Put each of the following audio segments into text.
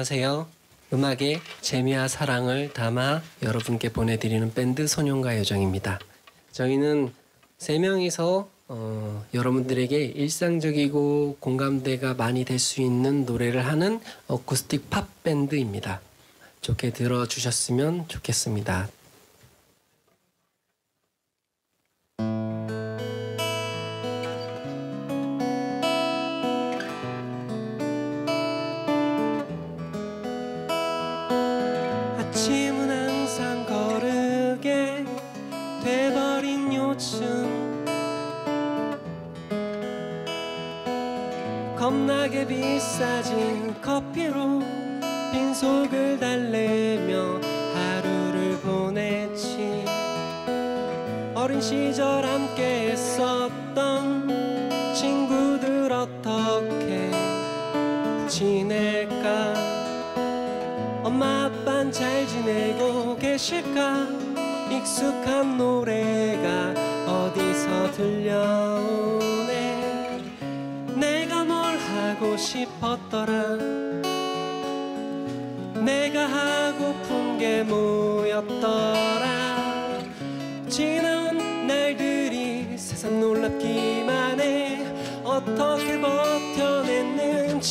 안녕하세요. 음악에 재미와 사랑을 담아 여러분께 보내드리는 밴드 소년가 요정입니다. 저희는 세 명이서 어, 여러분들에게 일상적이고 공감대가 많이 될 수 있는 노래를 하는 어쿠스틱 팝 밴드입니다. 좋게 들어주셨으면 좋겠습니다. 겁나게 비싸진 커피로 빈속을 달래며 하루를 보냈지. 어린 시절 함께 했었던 친구들 어떻게 지낼까? 엄마 아빠는 잘 지내고 계실까? 익숙한 노래가 어디서 뭘 하고 싶었더라. 내가 하고픈 게 뭐였더라. 지나온 날들이 세상 놀랍기만 해. 어떻게 버텨냈는지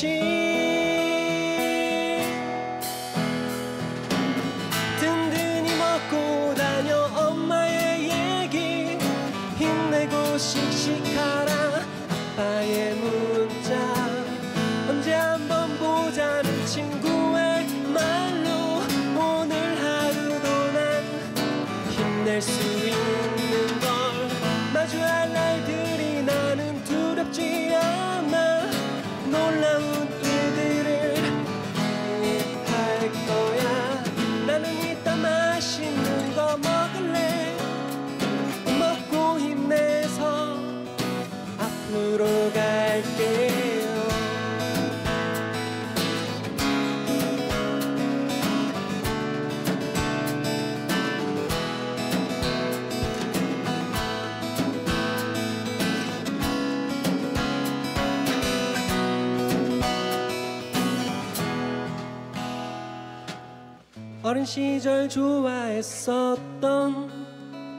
어린 시절 좋아했었던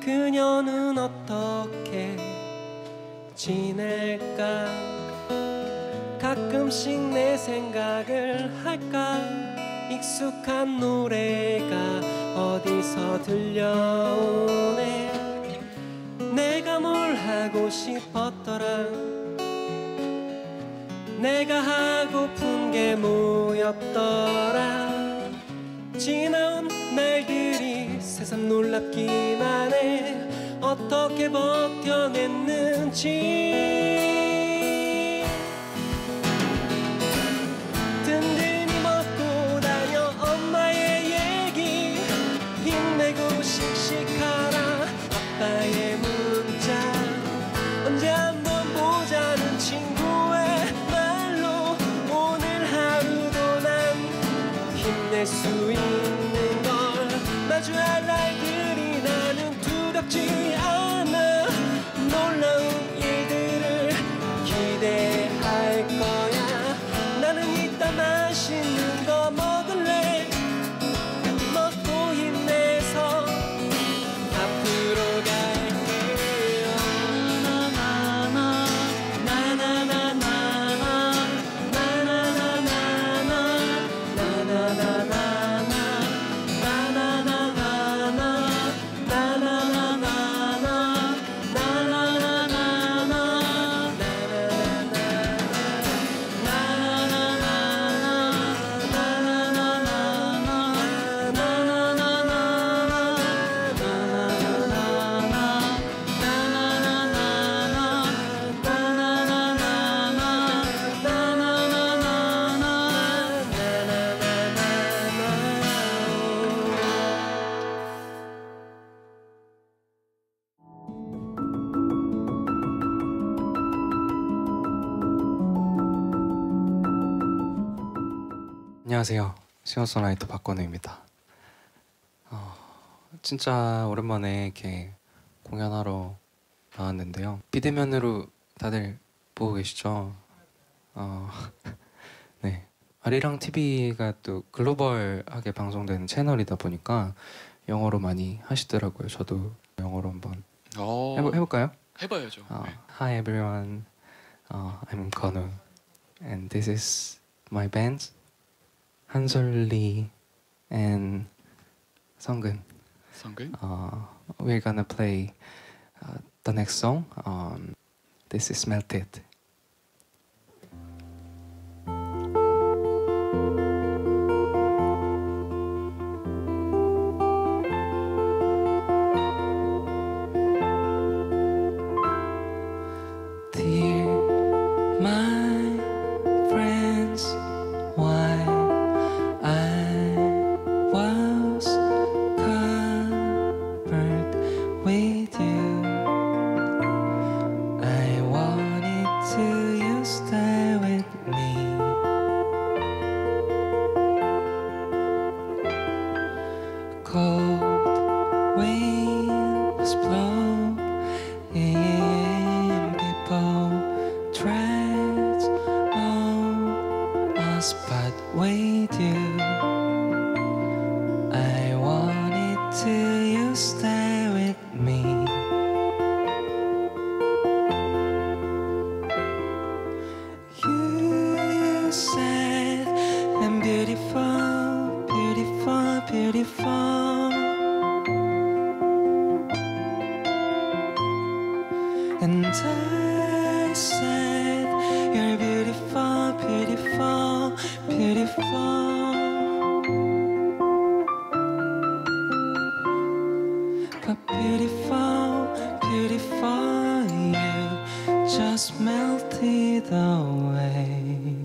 그녀는 어떻게 지낼까? 가끔씩 내 생각을 할까? 익숙한 노래가 어디서 들려오네? 내가 뭘 하고 싶었더라? 내가 하고픈 게 뭐였더라? 세상 놀랍기만 해. 어떻게 버텨냈는지 안녕하세요. 싱어송라이터 박건우입니다. 어, 진짜 오랜만에 이렇게 공연하러 나왔는데요. 비대면으로 다들 보고 계시죠? 어, 네. 아리랑 TV가 또 글로벌하게 방송되는 채널이다 보니까 영어로 많이 하시더라고요. 저도 영어로 한번 어, 해보, 해볼까요? 해봐야죠. 어, 네. Hi everyone, uh, I'm Konu, and this is my band, Hansol Lee and. 성근. Uh, we're gonna play uh, the next song. Um, this is Melted. guilty the way.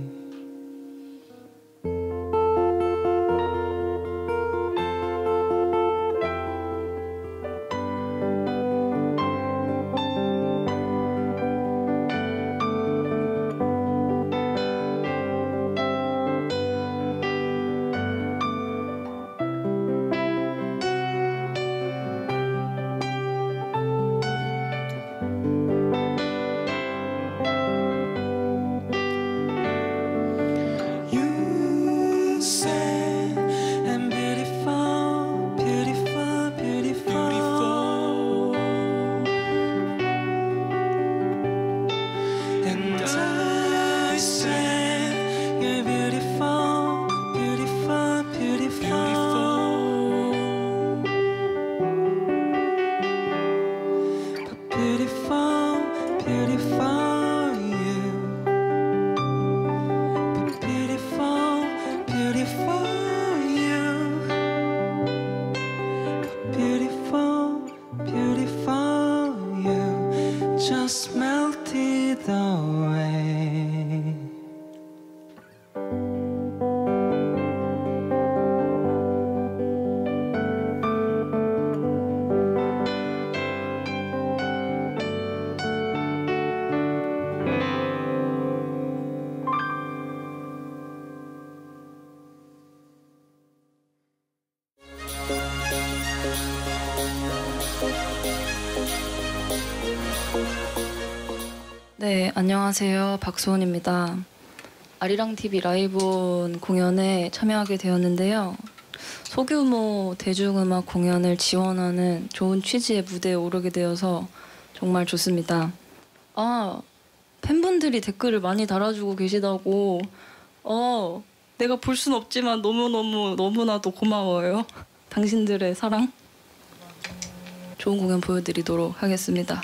a beautiful. 안녕하세요. 박소은입니다. 아리랑 TV 라이브 공연에 참여하게 되었는데요. 소규모 대중음악 공연을 지원하는 좋은 취지의 무대에 오르게 되어서 정말 좋습니다. 아, 팬분들이 댓글을 많이 달아주고 계시다고. 어, 내가 볼 순 없지만 너무너무 너무나도 고마워요. 당신들의 사랑. 좋은 공연 보여드리도록 하겠습니다.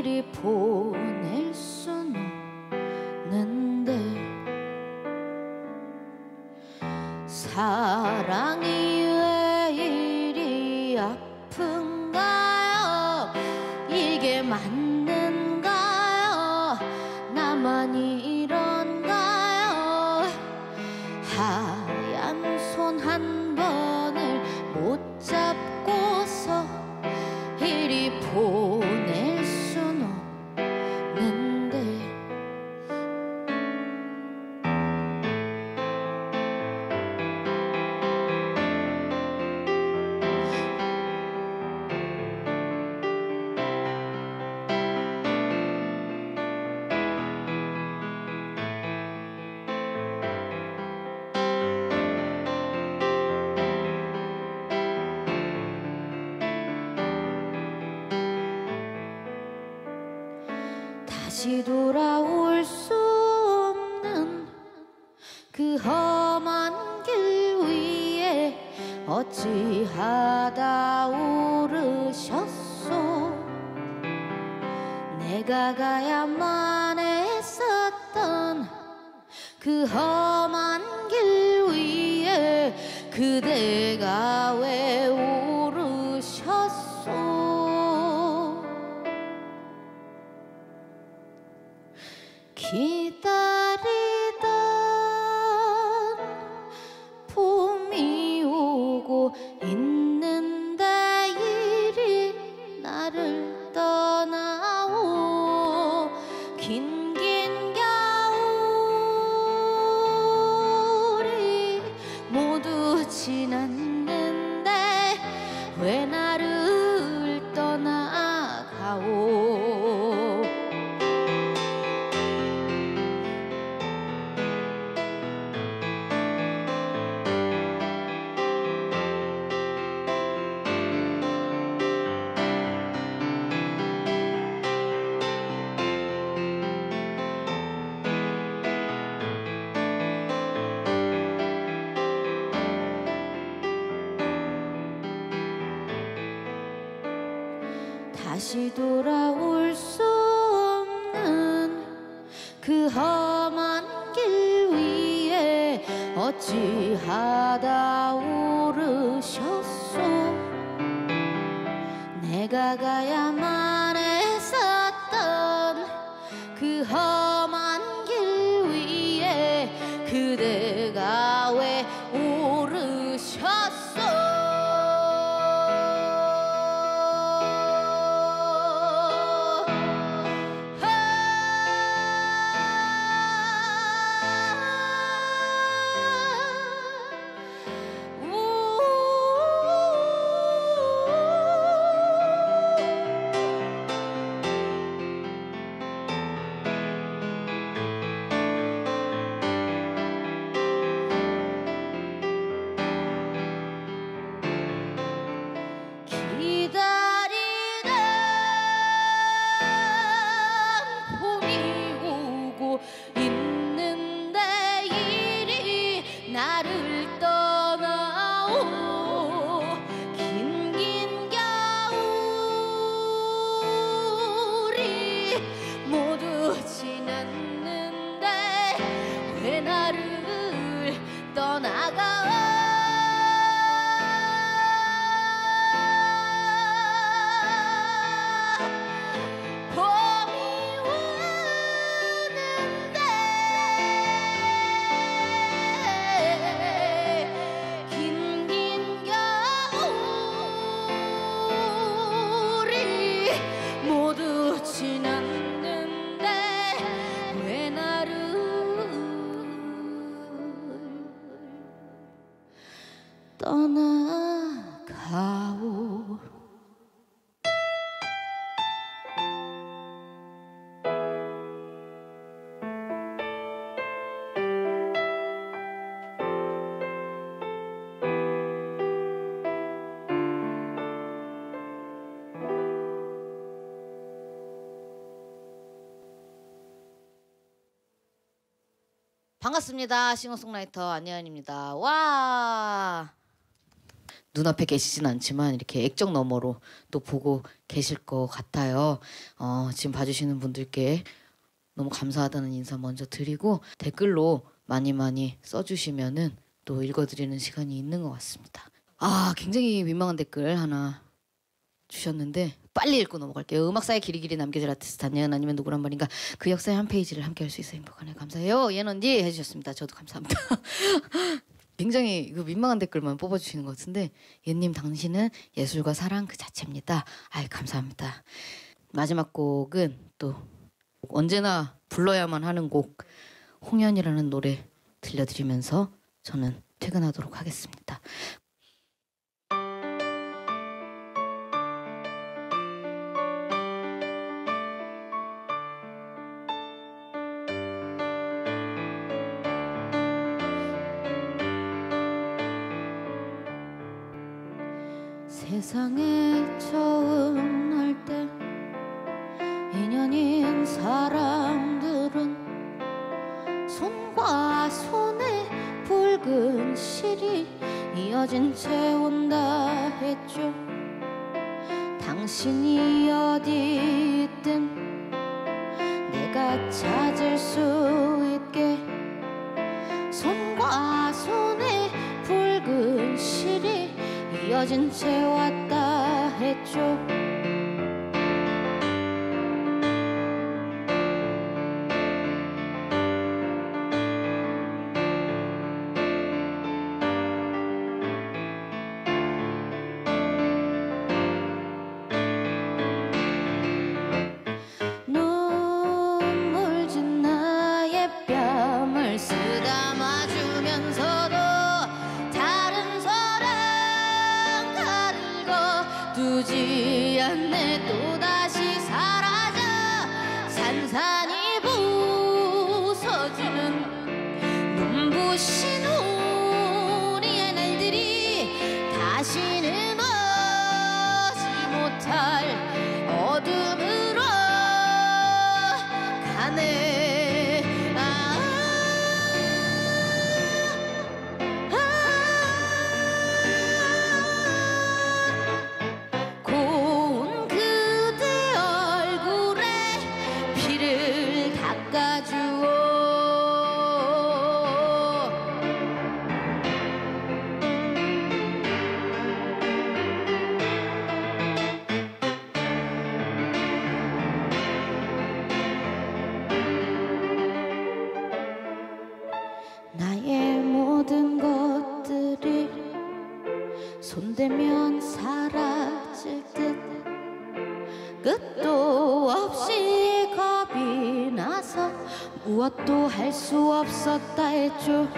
우리를 보낼 수 다시 돌아올 수 없는 그 험한 길 위에 어찌하다 오르셨소? 내가 가야 다시 돌아올 수 없는 그 험한 길 위에 어찌하다 오르셨소? 내가 가야만 했었던 그 험한 반갑습니다. 싱어송라이터 안예은입니다. 와 눈앞에 계시진 않지만 이렇게 액정 너머로 또 보고 계실 것 같아요. 어, 지금 봐주시는 분들께 너무 감사하다는 인사 먼저 드리고 댓글로 많이 많이 써주시면은 또 읽어드리는 시간이 있는 것 같습니다. 아 굉장히 민망한 댓글 하나 주셨는데 빨리 읽고 넘어갈게요. 음악사의 길이 길이 남겨질 아티스트 안예은 아니면 누구란 말인가 그 역사의 한 페이지를 함께 할 수 있어 행복하네 감사해요. 예언 언니 해주셨습니다. 저도 감사합니다. 굉장히 그 민망한 댓글만 뽑아주시는 것 같은데 예님 당신은 예술과 사랑 그 자체입니다. 아이 감사합니다. 마지막 곡은 또 언제나 불러야만 하는 곡 홍연이라는 노래 들려드리면서 저는 퇴근하도록 하겠습니다. 내가 찾을 수 있게. 손과 손에 붉은 실이 이어진 채 왔다 했죠 눈 모든 것들이 손대면 사라질 듯 끝도 없이 겁이 나서 무엇도 할 수 없었다 했죠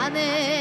가네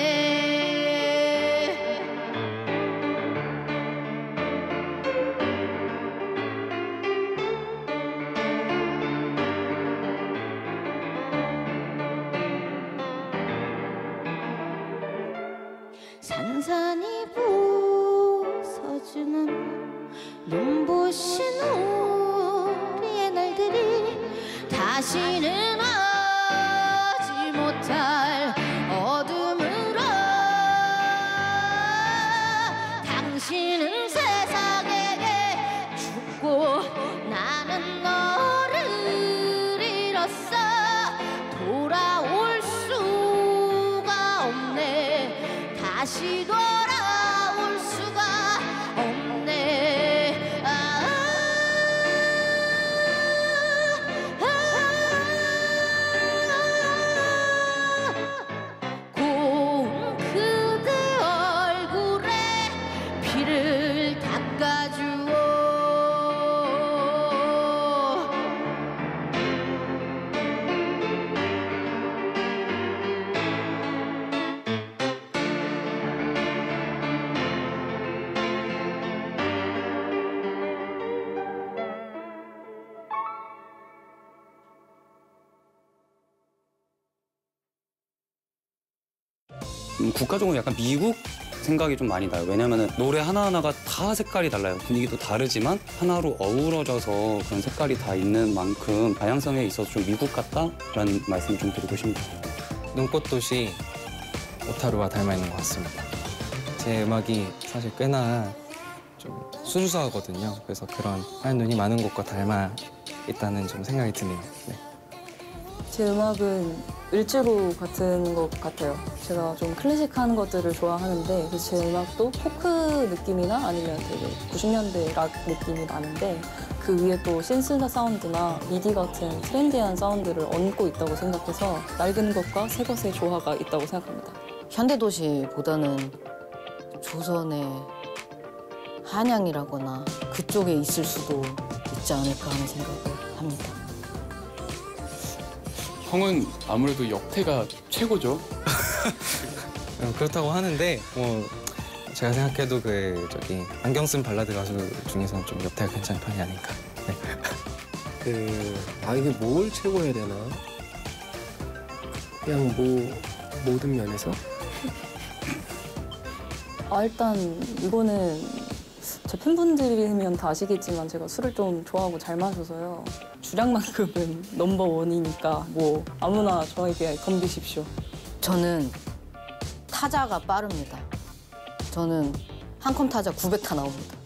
다시 돌아 국가적으로 약간 미국 생각이 좀 많이 나요. 왜냐면은 노래 하나하나가 다 색깔이 달라요. 분위기도 다르지만 하나로 어우러져서 그런 색깔이 다 있는 만큼 다양성에 있어서 좀 미국 같다라는 말씀을 좀 드리고 싶네요. 눈꽃도시 오타루와 닮아 있는 것 같습니다. 제 음악이 사실 꽤나 좀 순수하거든요. 그래서 그런 하얀 눈이 많은 곳과 닮아 있다는 좀 생각이 드네요. 네. 제 음악은 을지로 같은 것 같아요. 제가 좀 클래식한 것들을 좋아하는데 제 음악도 포크 느낌이나 아니면 되게 90년대 락 느낌이 나는데 그 위에 또 synth나 사운드나 미디 같은 trendy한 사운드를 얹고 있다고 생각해서 낡은 것과 새 것의 조화가 있다고 생각합니다. 현대도시보다는 조선의 한양이라거나 그쪽에 있을 수도 있지 않을까 하는 생각을 합니다. 형은 아무래도 역태가 최고죠. 어, 그렇다고 하는데 뭐 제가 생각해도 그 저기 안경 쓴 발라드 가수 중에서는 좀 옆태가 괜찮은 편이 아닌가. 네. 그, 아, 이게 뭘 최고 해야 되나? 그냥 뭐, 모든 면에서? 아 일단 이거는 제 팬분들이면 다 아시겠지만 제가 술을 좀 좋아하고 잘 마셔서요. 주량만큼은 넘버 원이니까 뭐 아무나 저에게 덤비십시오. 저는 타자가 빠릅니다. 저는 한 컴 타자 900타 나옵니다.